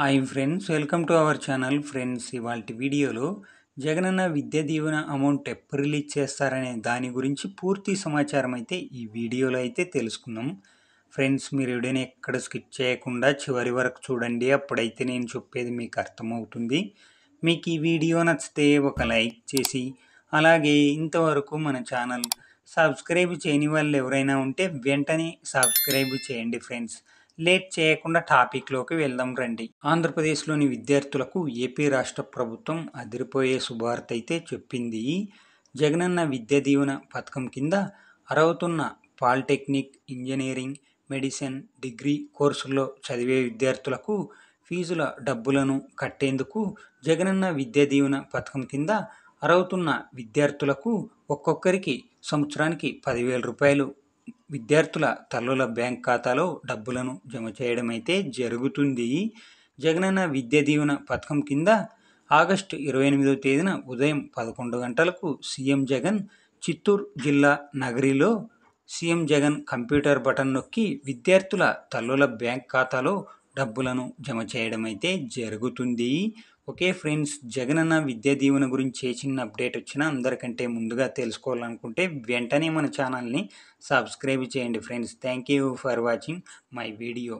Hi friends welcome to our channel friends. ఇవాళ వీడియోలో Jagananna Vidya Deevena amount ఎప్పుడు రిలీజ్ చేస్తారనే దాని గురించి పూర్తి సమాచారం అయితే ఈ వీడియోలో అయితే తెలుసుకుందాం. ఫ్రెండ్స్ మీరు వీడియోని ఎక్కడ స్కిప్ చేయకుండా చివరి వరకు చూడండి. అప్పుడైతే నేను చెప్పేది మీకు అర్థమవుతుంది. మీకు ఈ వీడియో నచ్చితే ఒక లైక్ చేసి అలాగే ఇంతవరకు మన ఛానల్ సబ్స్క్రైబ్ చేయని వాళ్ళు ఎవరైనా ఉంటే వెంటనే సబ్స్క్రైబ్ చేయండి ఫ్రెండ్స్. లేట్ చేయకుండా టాపిక్లోకి వెళ్దాం రండి. ఆంధ్రప్రదేశ్లోని విద్యార్థులకు ఏపీ రాష్ట్ర ప్రభుత్వం అదిరిపోయే శుభార్త అయితే చెప్పింది. జగనన్న విద్యా దీవెన పథకం కింద అరవుతున్న పాలిటెక్నిక్ ఇంజనీరింగ్ మెడిసిన్ డిగ్రీ కోర్సుల్లో చదివే విద్యార్థులకు ఫీజుల డబ్బులను కట్టేందుకు జగనన్న విద్యా దీవెన పథకం కింద అరవుతున్న విద్యార్థులకు ఒక్కొక్కరికి సంవత్సరానికి పదివేల రూపాయలు. విద్యార్థుల తల్లుల బ్యాంక్ ఖాతాలో డబ్బులను జమ చేయడం అయితే జరుగుతుంది. జగనన్న విద్యా దీవెన పథకం కింద ఆగస్టు ఇరవై ఎనిమిదవ తేదీన ఉదయం పదకొండు గంటలకు సీఎం జగన్ చిత్తూరు జిల్లా నగరిలో సీఎం జగన్ కంప్యూటర్ బటన్ నొక్కి విద్యార్థుల తల్లుల బ్యాంక్ ఖాతాలో డబ్బులను జమ చేయడం అయితే జరుగుతుంది. ఓకే ఫ్రెండ్స్ జగనన్న విద్యా దీవెన గురించి ఏ చిన్న అప్డేట్ వచ్చినా అందరికంటే ముందుగా తెలుసుకోవాలనుకుంటే వెంటనే మన ఛానల్ని సబ్స్క్రైబ్ చేయండి friends. Thank you for watching my video.